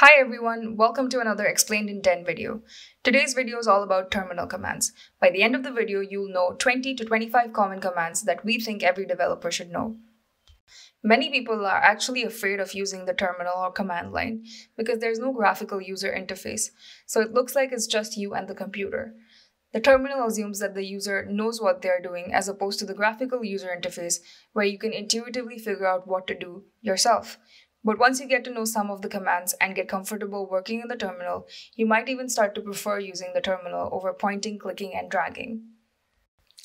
Hi everyone, welcome to another Explained in 10 video. Today's video is all about terminal commands. By the end of the video, you'll know 20 to 25 common commands that we think every developer should know. Many people are actually afraid of using the terminal or command line because there's no graphical user interface, so it looks like it's just you and the computer. The terminal assumes that the user knows what they're doing as opposed to the graphical user interface where you can intuitively figure out what to do yourself. But once you get to know some of the commands and get comfortable working in the terminal, you might even start to prefer using the terminal over pointing, clicking, and dragging.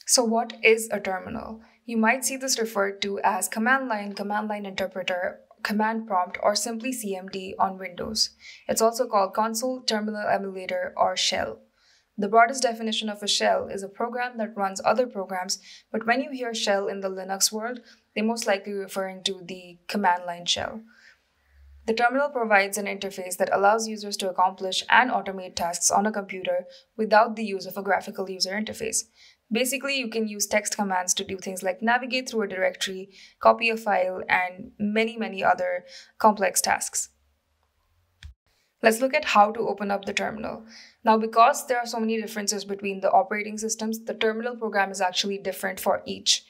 So what is a terminal? You might see this referred to as command line, command line interpreter, command prompt, or simply CMD on Windows. It's also called console, terminal emulator, or shell. The broadest definition of a shell is a program that runs other programs, but when you hear shell in the Linux world, they're most likely referring to the command line shell. The terminal provides an interface that allows users to accomplish and automate tasks on a computer without the use of a graphical user interface. Basically, you can use text commands to do things like navigate through a directory, copy a file, and many, many other complex tasks. Let's look at how to open up the terminal. Now, because there are so many differences between the operating systems, the terminal program is actually different for each.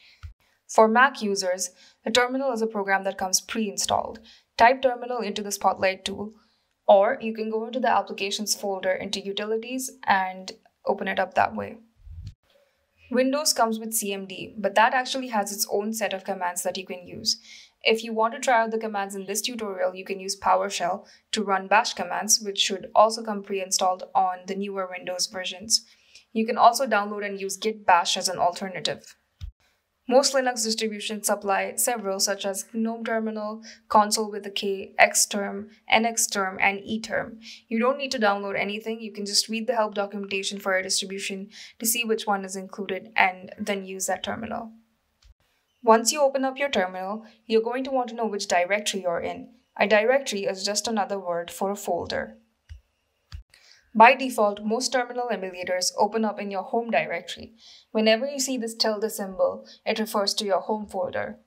For Mac users, the terminal is a program that comes pre-installed. Type terminal into the Spotlight tool, or you can go into the applications folder into utilities and open it up that way. Windows comes with CMD, but that actually has its own set of commands that you can use. If you want to try out the commands in this tutorial, you can use PowerShell to run bash commands, which should also come pre-installed on the newer Windows versions. You can also download and use Git Bash as an alternative. Most Linux distributions supply several such as GNOME Terminal, Konsole with a K, Xterm, NXterm, and eTerm. You don't need to download anything, you can just read the help documentation for a distribution to see which one is included and then use that terminal. Once you open up your terminal, you're going to want to know which directory you're in. A directory is just another word for a folder. By default, most terminal emulators open up in your home directory. Whenever you see this tilde symbol, it refers to your home folder.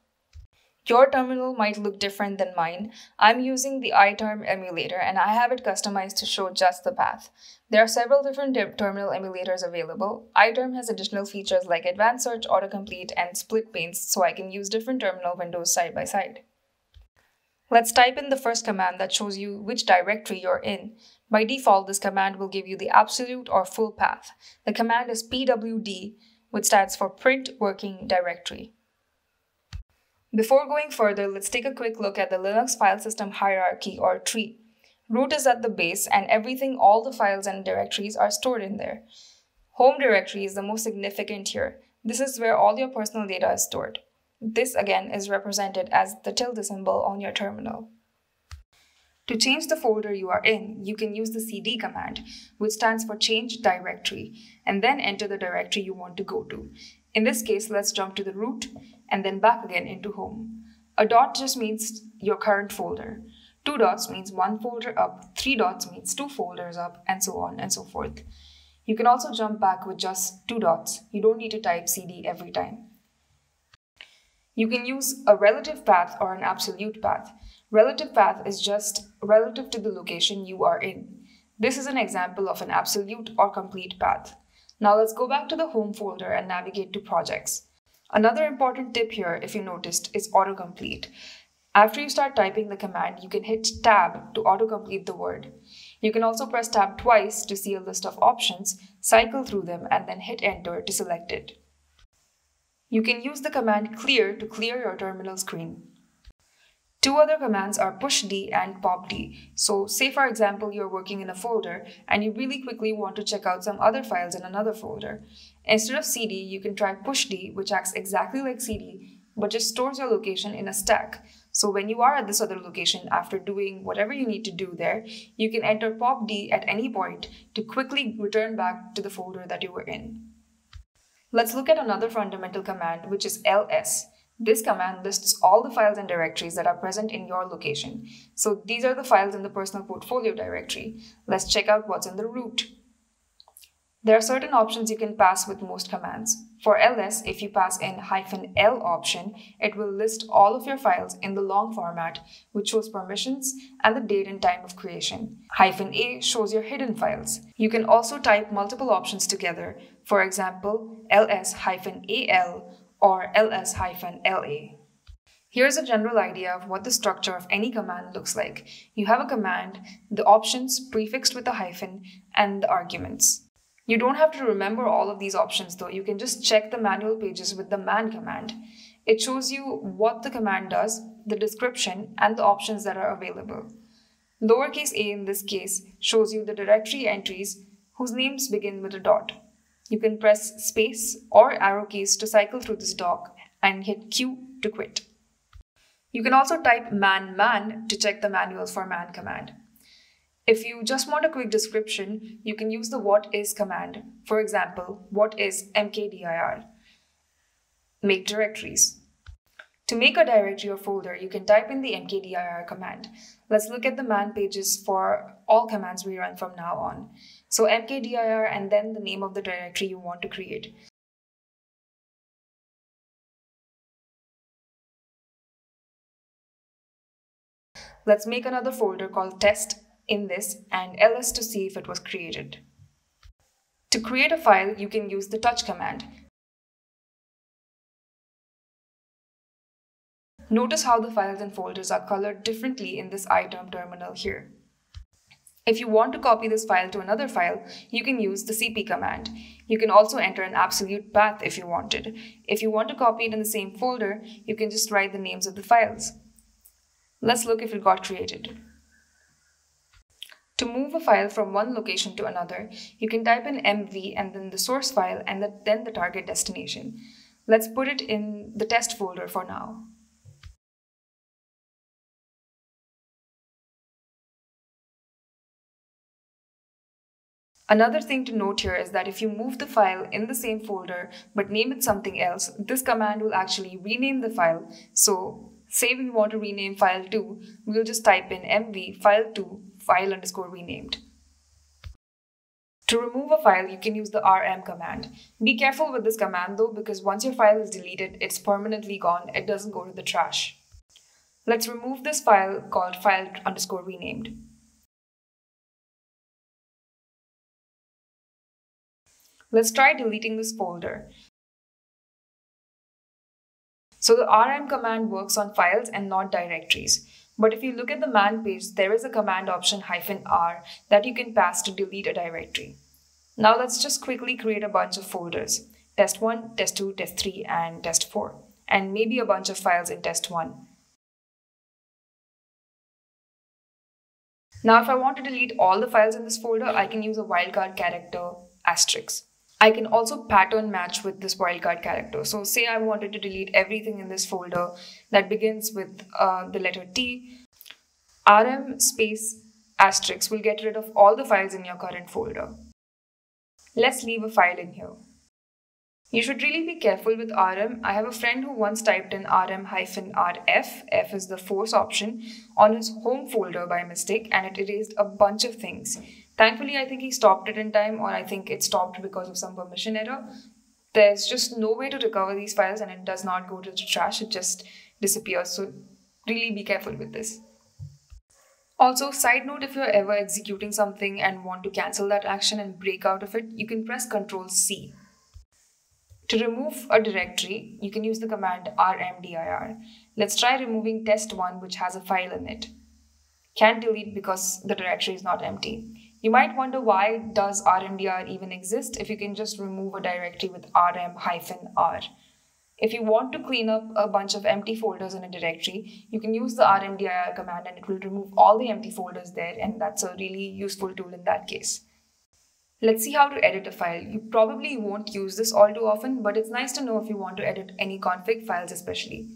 Your terminal might look different than mine. I'm using the iTerm emulator and I have it customized to show just the path. There are several different terminal emulators available. iTerm has additional features like advanced search, autocomplete, and split panes so I can use different terminal windows side by side. Let's type in the first command that shows you which directory you're in. By default, this command will give you the absolute or full path. The command is pwd, which stands for print working directory. Before going further, let's take a quick look at the Linux file system hierarchy or tree. Root is at the base and everything, all the files and directories are stored in there. Home directory is the most significant here. This is where all your personal data is stored. This again is represented as the tilde symbol on your terminal. To change the folder you are in, you can use the cd command, which stands for change directory, and then enter the directory you want to go to. In this case, let's jump to the root and then back again into home. A dot just means your current folder. Two dots means one folder up, three dots means two folders up, and so on and so forth. You can also jump back with just two dots. You don't need to type cd every time. You can use a relative path or an absolute path. Relative path is just relative to the location you are in. This is an example of an absolute or complete path. Now let's go back to the home folder and navigate to projects. Another important tip here, if you noticed, is autocomplete. After you start typing the command, you can hit tab to autocomplete the word. You can also press tab twice to see a list of options, cycle through them, and then hit enter to select it. You can use the command clear to clear your terminal screen. Two other commands are pushd and popd. So say for example you're working in a folder and you really quickly want to check out some other files in another folder. Instead of cd, you can try pushd which acts exactly like cd but just stores your location in a stack. So when you are at this other location after doing whatever you need to do there, you can enter popd at any point to quickly return back to the folder that you were in. Let's look at another fundamental command which is ls. This command lists all the files and directories that are present in your location. So these are the files in the personal portfolio directory. Let's check out what's in the root. There are certain options you can pass with most commands. For ls, if you pass in hyphen "-l" option, it will list all of your files in the long format, which shows permissions and the date and time of creation. Hyphen "-a" shows your hidden files. You can also type multiple options together, for example, ls-al or ls-la. Here's a general idea of what the structure of any command looks like. You have a command, the options prefixed with a hyphen, and the arguments. You don't have to remember all of these options though. You can just check the manual pages with the man command. It shows you what the command does, the description, and the options that are available. Lowercase a in this case shows you the directory entries whose names begin with a dot. You can press space or arrow keys to cycle through this doc and hit Q to quit. You can also type man man to check the manual for man command. If you just want a quick description, you can use the what is command. For example, what is mkdir? Make directories. To make a directory or folder, you can type in the mkdir command. Let's look at the man pages for all commands we run from now on. So mkdir and then the name of the directory you want to create. Let's make another folder called test in this and ls to see if it was created. To create a file, you can use the touch command. Notice how the files and folders are colored differently in this iTerm terminal here. If you want to copy this file to another file, you can use the cp command. You can also enter an absolute path if you wanted. If you want to copy it in the same folder, you can just write the names of the files. Let's look if it got created. To move a file from one location to another, you can type in mv and then the source file and the, then the target destination. Let's put it in the test folder for now. Another thing to note here is that if you move the file in the same folder but name it something else, this command will actually rename the file. So say we want to rename file 2, we'll just type in mv file2 file underscore renamed. To remove a file, you can use the rm command. Be careful with this command though, because once your file is deleted, it's permanently gone. It doesn't go to the trash. Let's remove this file called file underscore renamed. Let's try deleting this folder. So the rm command works on files and not directories. But if you look at the man page, there is a command option hyphen R that you can pass to delete a directory. Now let's just quickly create a bunch of folders. Test1, test2, test3, and test4. And maybe a bunch of files in test1. Now if I want to delete all the files in this folder, I can use a wildcard character asterisk. I can also pattern match with this wildcard character. So say I wanted to delete everything in this folder that begins with uh, the letter T, rm space asterisk will get rid of all the files in your current folder. Let's leave a file in here. You should really be careful with rm. I have a friend who once typed in rm-rf, f is the force option, on his home folder by mistake and it erased a bunch of things. Thankfully, I think he stopped it in time, or I think it stopped because of some permission error. There's just no way to recover these files, and it does not go to the trash, it just disappears. So, really be careful with this. Also, side note if you're ever executing something and want to cancel that action and break out of it, you can press Ctrl C. To remove a directory, you can use the command rmdir. Let's try removing test1, which has a file in it. Can't delete because the directory is not empty. You might wonder why does rmdir even exist if you can just remove a directory with rm-r. If you want to clean up a bunch of empty folders in a directory, you can use the rmdir command and it will remove all the empty folders there and that's a really useful tool in that case. Let's see how to edit a file. You probably won't use this all too often, but it's nice to know if you want to edit any config files especially.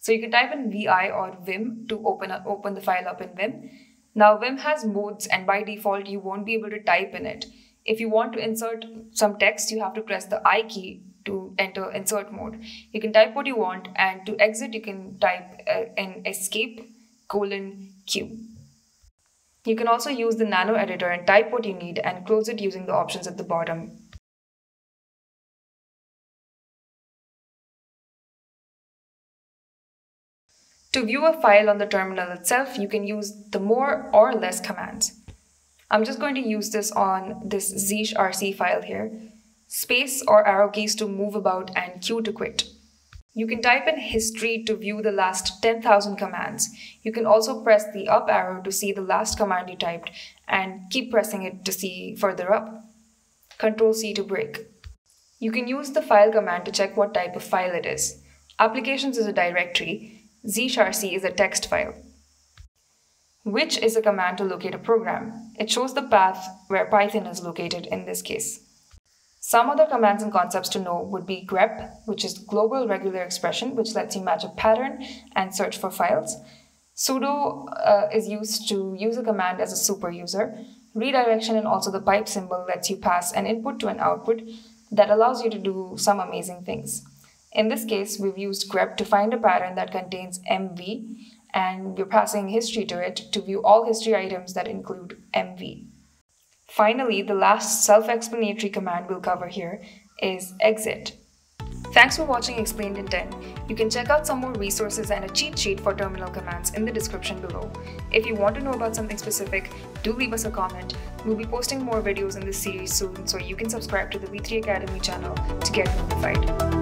So you can type in vi or vim to open, open the file up in vim now Vim has modes and by default you won't be able to type in it. If you want to insert some text, you have to press the I key to enter insert mode. You can type what you want and to exit you can type uh, an escape colon Q. You can also use the nano editor and type what you need and close it using the options at the bottom. To view a file on the terminal itself, you can use the more or less commands. I'm just going to use this on this zshrc file here. Space or arrow keys to move about and Q to quit. You can type in history to view the last 10,000 commands. You can also press the up arrow to see the last command you typed and keep pressing it to see further up. Control C to break. You can use the file command to check what type of file it is. Applications is a directory, zshrc is a text file. Which is a command to locate a program. It shows the path where Python is located in this case. Some other commands and concepts to know would be grep, which is global regular expression, which lets you match a pattern and search for files. sudo uh, is used to use a command as a super user. Redirection and also the pipe symbol lets you pass an input to an output that allows you to do some amazing things. In this case, we've used grep to find a pattern that contains mv, and we're passing history to it to view all history items that include mv. Finally, the last self-explanatory command we'll cover here is exit. Thanks for watching Explained in 10. You can check out some more resources and a cheat sheet for terminal commands in the description below. If you want to know about something specific, do leave us a comment. We'll be posting more videos in this series soon, so you can subscribe to the WE3 Academy channel to get notified.